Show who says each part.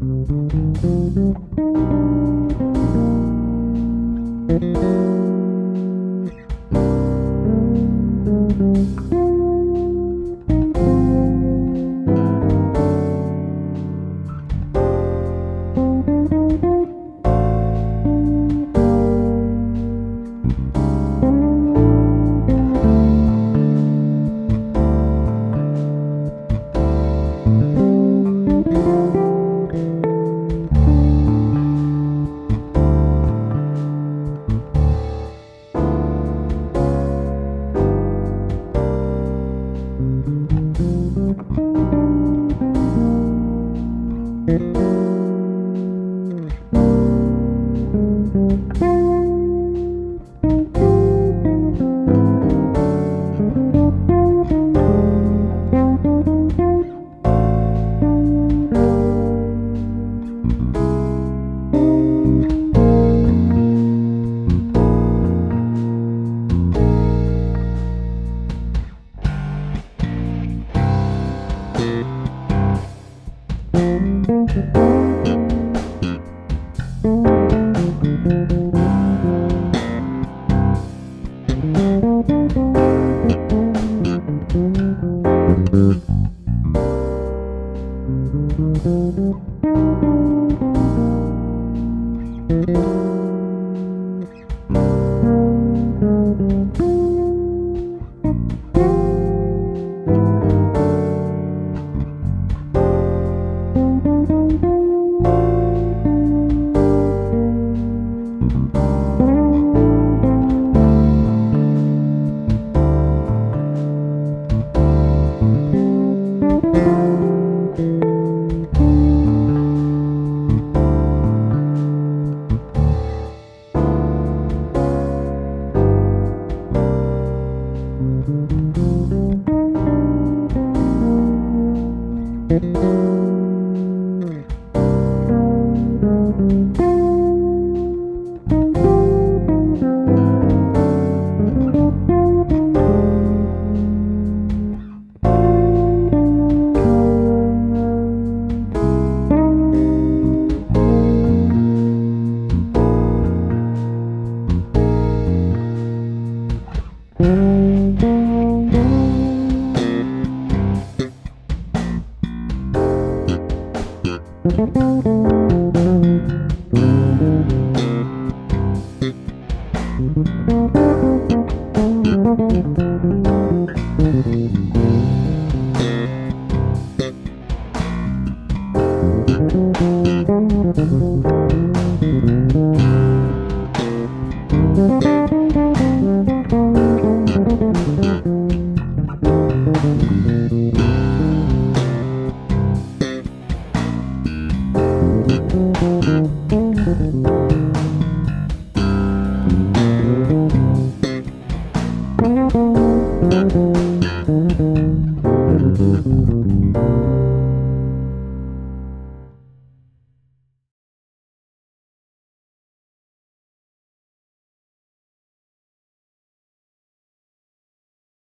Speaker 1: Thank you. Thank you.
Speaker 2: Mm-hmm. Thank Música uhum.